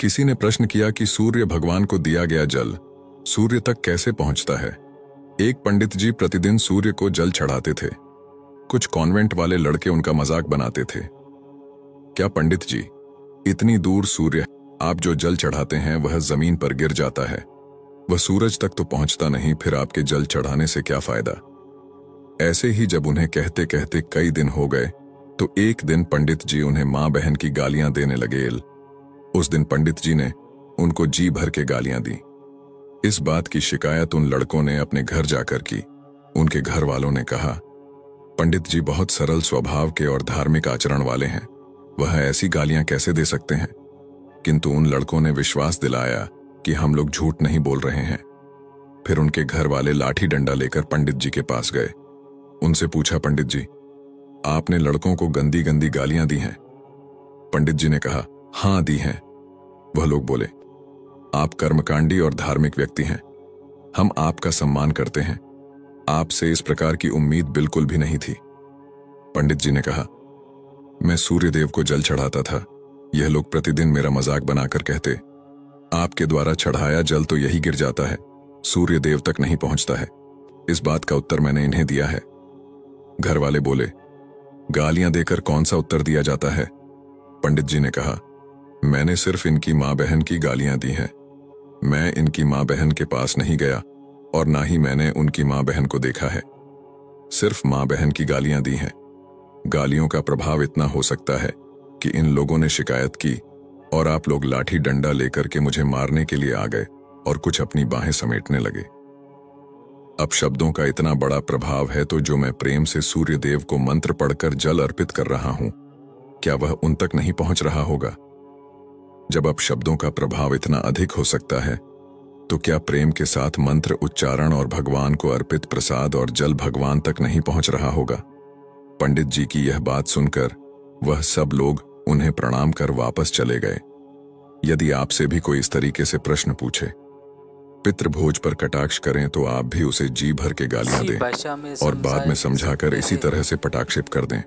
किसी ने प्रश्न किया कि सूर्य भगवान को दिया गया जल सूर्य तक कैसे पहुँचता है? एक पंडित जी प्रतिदिन सूर्य को जल चढ़ाते थे। कुछ कॉन्वेंट वाले लड़के उनका मज़ाक बनाते थे। क्या पंडित जी, इतनी दूर सूर्य, आप जो जल चढ़ाते हैं, वह ज़मीन पर गिर जाता है। वह सूरज तक तो पहुँचता नहीं, फिर आपके जल चढ़ाने से क्या फ़ायदा? ऐसे ही जब उन्हें कहते कहते कई दिन हो गए तो एक दिन पंडित जी उन्हें माँ बहन की गालियाँ देने लगे उस दिन पंडित जी ने उनको जी भर के गालियाँ दी। इस बात की शिकायत उन लड़कों ने अपने घर जाकर की। उनके घर वालों ने कहा, पंडित जी बहुत सरल स्वभाव के और धार्मिक आचरण वाले हैं। वह ऐसी गालियाँ कैसे दे सकते हैं? किंतु उन लड़कों ने विश्वास दिलाया कि हम लोग झूठ नहीं बोल रहे हैं। फिर उनके घर वाले लाठी डंडा लेकर पंडित जी के पास गए। उनसे पूछा, पंडित जी, आपने लड़कों को गंदी गंदी गालियाँ दी हैं? पंडित जी ने कहा हाँ दी हैं। वह लोग बोले, आप कर्मकांडी और धार्मिक व्यक्ति हैं। हम आपका सम्मान करते हैं। आपसे इस प्रकार की उम्मीद बिल्कुल भी नहीं थी। पंडित जी ने कहा, मैं सूर्यदेव को जल चढ़ाता था। यह लोग प्रतिदिन मेरा मज़ाक बनाकर कहते, आपके द्वारा चढ़ाया जल तो यही गिर जाता है, सूर्यदेव तक नहीं पहुँचता है। इस बात का उत्तर मैंने इन्हें दिया है। घर वाले बोले, गालियाँ देकर कौन सा उत्तर दिया जाता है? पंडित जी ने कहा मैंने सिर्फ़ इनकी माँ बहन की गालियाँ दी हैं। मैं इनकी माँ बहन के पास नहीं गया, और ना ही मैंने उनकी माँ बहन को देखा है। सिर्फ़ माँ बहन की गालियाँ दी हैं। गालियों का प्रभाव इतना हो सकता है कि इन लोगों ने शिकायत की, और आप लोग लाठी डंडा लेकर के मुझे मारने के लिए आ गए, और कुछ अपनी बाहें समेटने लगे। अब शब्दों का इतना बड़ा प्रभाव है तो जो मैं प्रेम से सूर्य देव को मंत्र पढ़कर जल अर्पित कर रहा हूँ, क्या वह उन तक नहीं पहुँच रहा होगा? जब अब शब्दों का प्रभाव इतना अधिक हो सकता है तो क्या प्रेम के साथ मंत्र उच्चारण और भगवान को अर्पित प्रसाद और जल भगवान तक नहीं पहुँच रहा होगा? पंडित जी की यह बात सुनकर वह सब लोग उन्हें प्रणाम कर वापस चले गए। यदि आपसे भी कोई इस तरीके से प्रश्न पूछे पितृभोज पर कटाक्ष करें तो आप भी उसे जी भर के गालियाँ दें और बाद में समझाकर इसी तरह से पटाक्षेप कर दें।